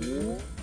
Música